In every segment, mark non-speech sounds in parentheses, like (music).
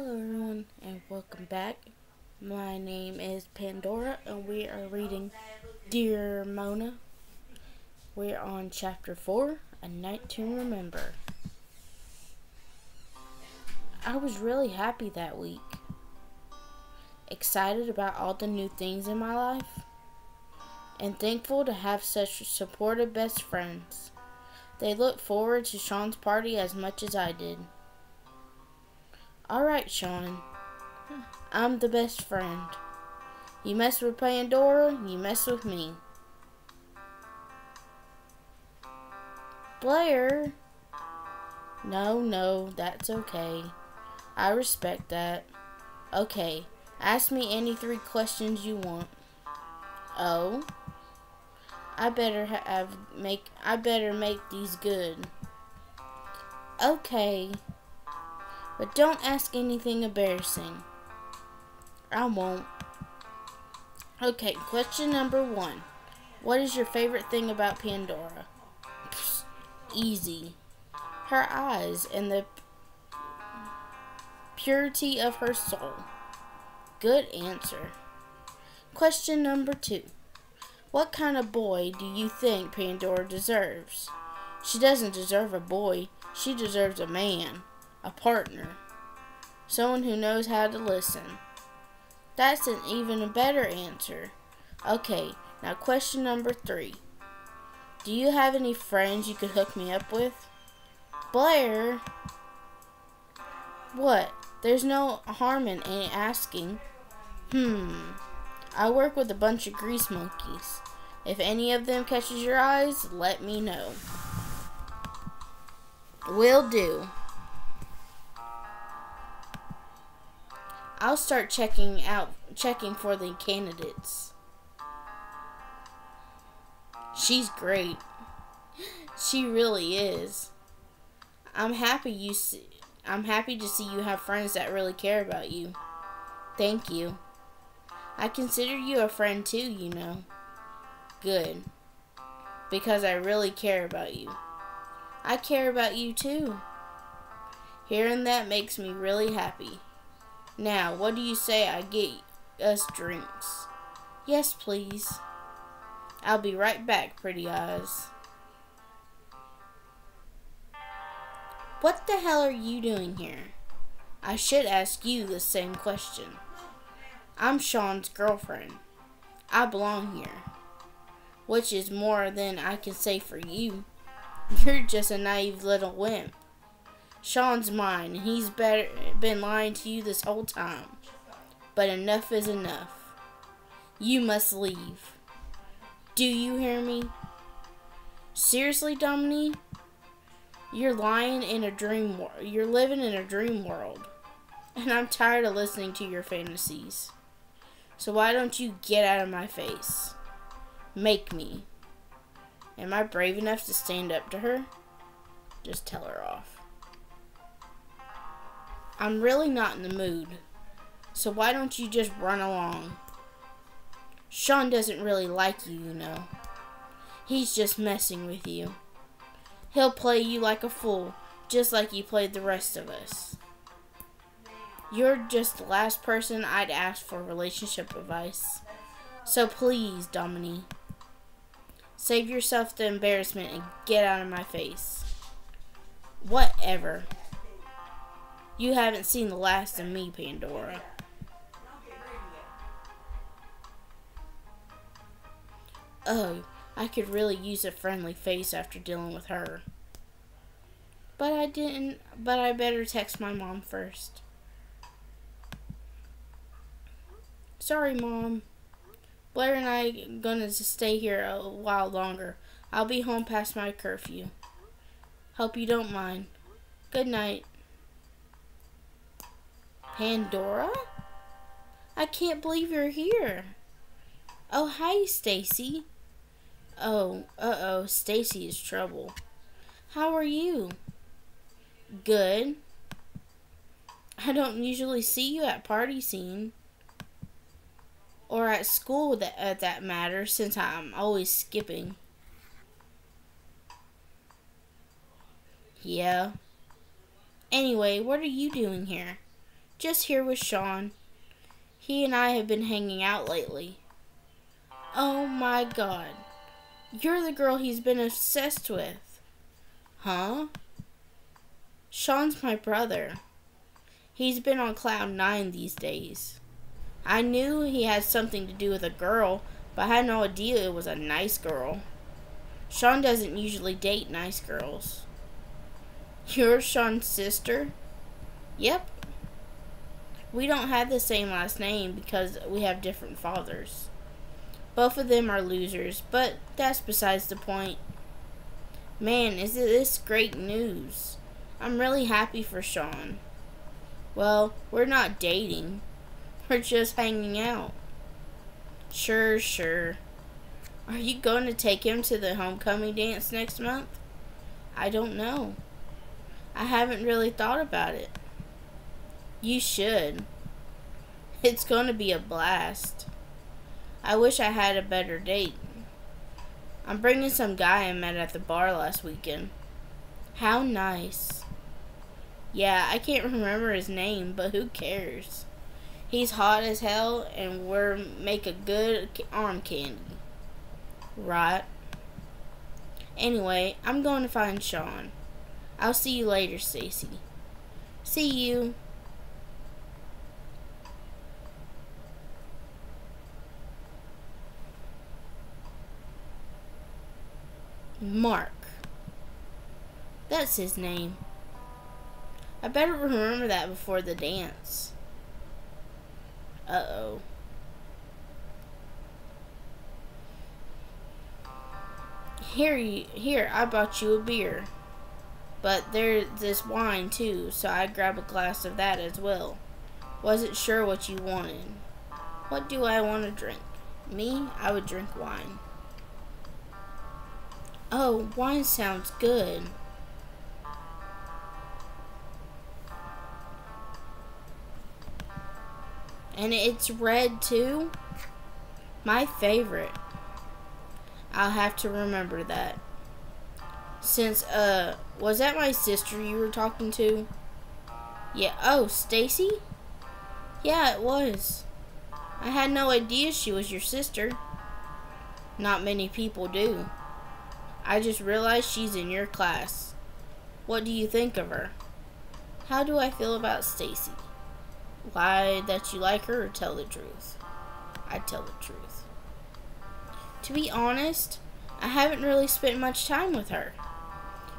Hello, everyone, and welcome back. My name is Pandora, and we are reading Dear Mona. We're on chapter 4 A Night to Remember. I was really happy that week. Excited about all the new things in my life, and thankful to have such supportive best friends. They looked forward to Sean's party as much as I did. Alright, Sean. I'm the best friend. You mess with Pandora, you mess with me. Blair. No, no, that's okay. I respect that. Okay, ask me any three questions you want. Oh? I better have make I better make these good. Okay. But don't ask anything embarrassing. I won't. Okay, question number one. What is your favorite thing about Pandora? Psst, easy. Her eyes and the purity of her soul. Good answer. Question number two. What kind of boy do you think Pandora deserves? She doesn't deserve a boy. She deserves a man a partner, someone who knows how to listen. That's an even a better answer. Okay, now question number three. Do you have any friends you could hook me up with? Blair? What? There's no harm in asking. Hmm. I work with a bunch of grease monkeys. If any of them catches your eyes, let me know. Will do. I'll start checking out checking for the candidates. She's great. She really is. I'm happy you see, I'm happy to see you have friends that really care about you. Thank you. I consider you a friend too, you know. Good. Because I really care about you. I care about you too. Hearing that makes me really happy. Now, what do you say I get us drinks? Yes, please. I'll be right back, pretty eyes. What the hell are you doing here? I should ask you the same question. I'm Sean's girlfriend. I belong here. Which is more than I can say for you. (laughs) You're just a naive little wimp. Sean's mine, and he's better, been lying to you this whole time. But enough is enough. You must leave. Do you hear me? Seriously, Dominique? You're lying in a dream world. You're living in a dream world. And I'm tired of listening to your fantasies. So why don't you get out of my face? Make me. Am I brave enough to stand up to her? Just tell her off. I'm really not in the mood. So why don't you just run along? Sean doesn't really like you, you know. He's just messing with you. He'll play you like a fool, just like he played the rest of us. You're just the last person I'd ask for relationship advice. So please, Dominique, save yourself the embarrassment and get out of my face. Whatever. You haven't seen the last of me, Pandora. Oh, I could really use a friendly face after dealing with her. But I didn't, but I better text my mom first. Sorry, Mom. Blair and I gonna stay here a while longer. I'll be home past my curfew. Hope you don't mind. Good night. Pandora? I can't believe you're here. Oh, hi, Stacy. Oh, uh-oh, Stacy is trouble. How are you? Good. I don't usually see you at party scene. Or at school, that, uh, that matter, since I'm always skipping. Yeah. Anyway, what are you doing here? Just here with Sean. He and I have been hanging out lately. Oh my god. You're the girl he's been obsessed with. Huh? Sean's my brother. He's been on cloud nine these days. I knew he had something to do with a girl, but I had no idea it was a nice girl. Sean doesn't usually date nice girls. You're Sean's sister? Yep. We don't have the same last name because we have different fathers. Both of them are losers, but that's besides the point. Man, is this great news. I'm really happy for Sean. Well, we're not dating. We're just hanging out. Sure, sure. Are you going to take him to the homecoming dance next month? I don't know. I haven't really thought about it. You should. It's going to be a blast. I wish I had a better date. I'm bringing some guy I met at the bar last weekend. How nice. Yeah, I can't remember his name, but who cares? He's hot as hell, and we're make a good arm candy. Right. Anyway, I'm going to find Sean. I'll see you later, Stacy. See you. Mark. That's his name. I better remember that before the dance. Uh-oh. Here, you, here, I bought you a beer. But there's this wine too, so I grab a glass of that as well. Wasn't sure what you wanted. What do I want to drink? Me, I would drink wine. Oh, wine sounds good. And it's red too? My favorite. I'll have to remember that. Since, uh, was that my sister you were talking to? Yeah. Oh, Stacy? Yeah, it was. I had no idea she was your sister. Not many people do. I just realized she's in your class. What do you think of her? How do I feel about Stacy? Lie that you like her or tell the truth? I tell the truth. To be honest, I haven't really spent much time with her.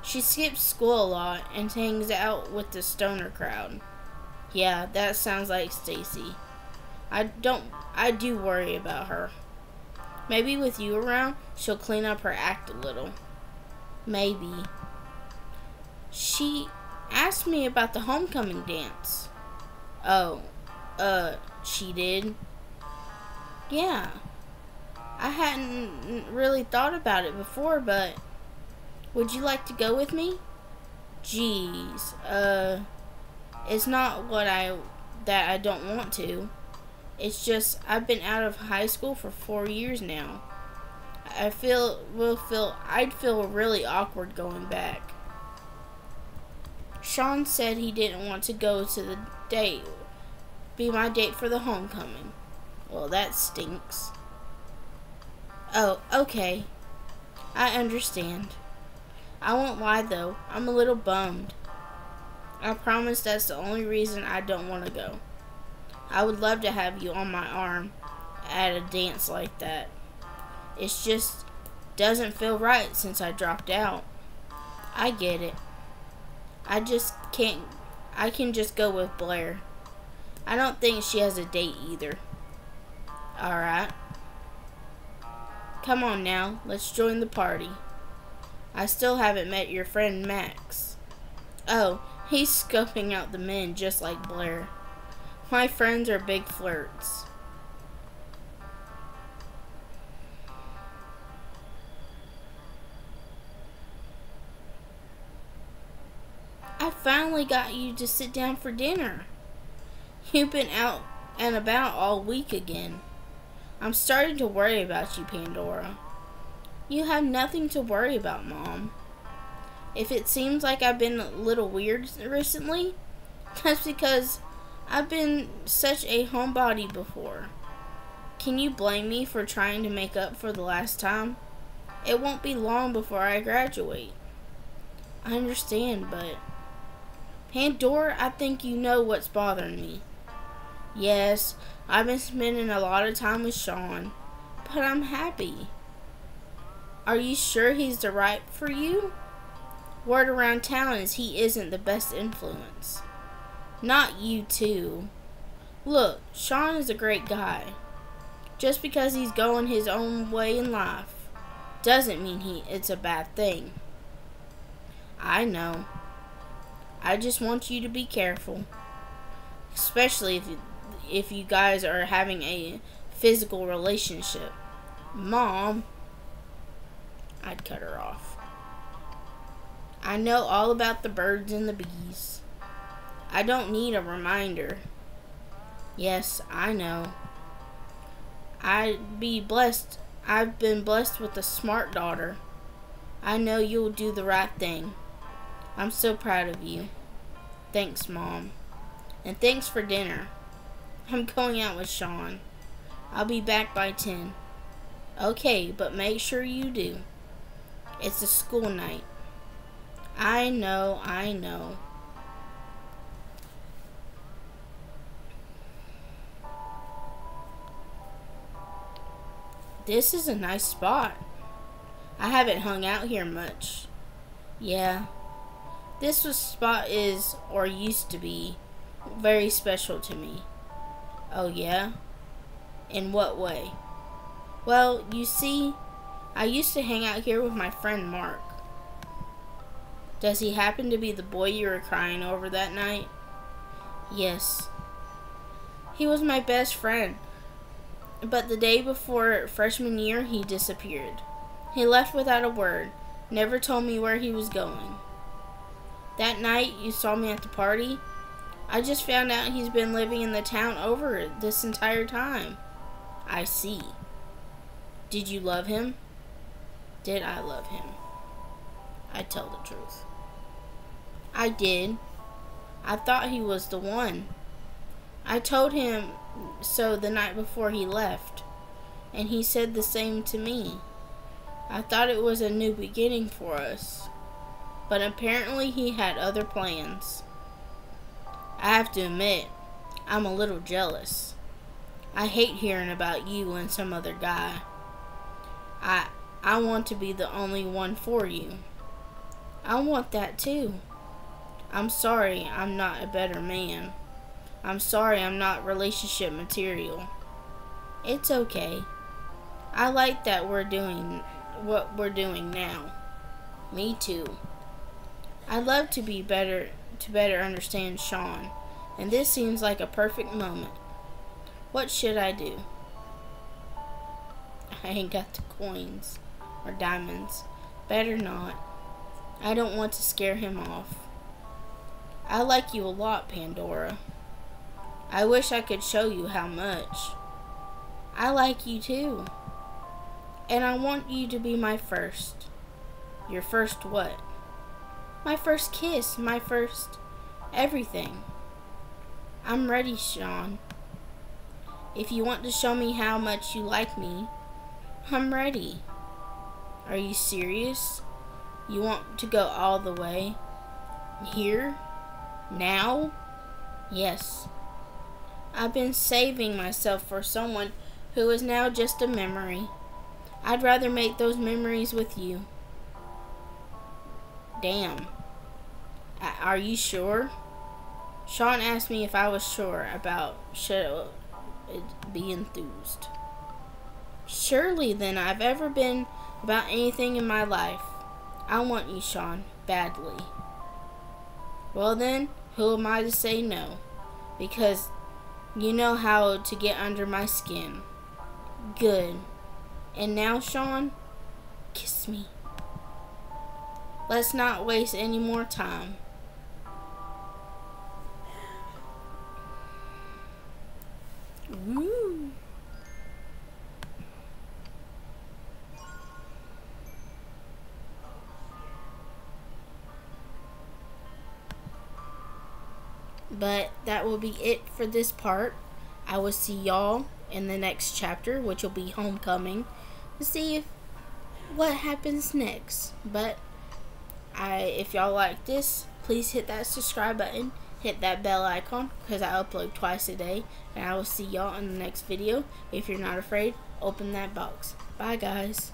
She skips school a lot and hangs out with the stoner crowd. Yeah, that sounds like Stacy. I don't I do worry about her. Maybe with you around, she'll clean up her act a little. Maybe. She asked me about the homecoming dance. Oh, uh, she did? Yeah. I hadn't really thought about it before, but would you like to go with me? Jeez, uh, it's not what I, that I don't want to. It's just, I've been out of high school for four years now. I feel, will feel, I'd feel really awkward going back. Sean said he didn't want to go to the date, be my date for the homecoming. Well, that stinks. Oh, okay. I understand. I won't lie though, I'm a little bummed. I promise that's the only reason I don't want to go. I would love to have you on my arm at a dance like that. It just doesn't feel right since I dropped out. I get it. I just can't, I can just go with Blair. I don't think she has a date either. Alright. Come on now, let's join the party. I still haven't met your friend Max. Oh, he's scoping out the men just like Blair. My friends are big flirts. I finally got you to sit down for dinner. You've been out and about all week again. I'm starting to worry about you, Pandora. You have nothing to worry about, Mom. If it seems like I've been a little weird recently, that's because I've been such a homebody before. Can you blame me for trying to make up for the last time? It won't be long before I graduate. I understand, but. Pandora, I think you know what's bothering me. Yes, I've been spending a lot of time with Sean, but I'm happy. Are you sure he's the right for you? Word around town is he isn't the best influence. Not you, too. Look, Sean is a great guy. Just because he's going his own way in life doesn't mean he it's a bad thing. I know. I just want you to be careful. Especially if you, if you guys are having a physical relationship. Mom, I'd cut her off. I know all about the birds and the bees. I don't need a reminder. Yes, I know. I'd be blessed. I've been blessed with a smart daughter. I know you'll do the right thing. I'm so proud of you. Thanks, Mom. And thanks for dinner. I'm going out with Sean. I'll be back by 10. Okay, but make sure you do. It's a school night. I know, I know. This is a nice spot. I haven't hung out here much. Yeah. This spot is, or used to be, very special to me. Oh, yeah? In what way? Well, you see, I used to hang out here with my friend Mark. Does he happen to be the boy you were crying over that night? Yes. He was my best friend. But the day before freshman year, he disappeared. He left without a word, never told me where he was going. That night you saw me at the party, I just found out he's been living in the town over this entire time. I see. Did you love him? Did I love him? I tell the truth. I did. I thought he was the one. I told him so the night before he left, and he said the same to me. I thought it was a new beginning for us, but apparently he had other plans. I have to admit, I'm a little jealous. I hate hearing about you and some other guy. I I want to be the only one for you. I want that too. I'm sorry I'm not a better man. I'm sorry I'm not relationship material. It's okay. I like that we're doing what we're doing now. Me too. I'd love to be better to better understand Sean, and this seems like a perfect moment. What should I do? (laughs) I ain't got the coins or diamonds. Better not. I don't want to scare him off. I like you a lot, Pandora. I wish I could show you how much. I like you too. And I want you to be my first. Your first what? My first kiss, my first everything. I'm ready, Sean. If you want to show me how much you like me, I'm ready. Are you serious? You want to go all the way? Here? Now? Yes. I've been saving myself for someone who is now just a memory. I'd rather make those memories with you. Damn. Are you sure? Sean asked me if I was sure about should be enthused. Surely than I've ever been about anything in my life. I want you, Sean, badly. Well then, who am I to say no? Because you know how to get under my skin. Good. And now, Sean, kiss me. Let's not waste any more time. But that will be it for this part. I will see y'all in the next chapter, which will be Homecoming, to see if, what happens next. But I, if y'all like this, please hit that subscribe button, hit that bell icon, because I upload twice a day. And I will see y'all in the next video. If you're not afraid, open that box. Bye, guys.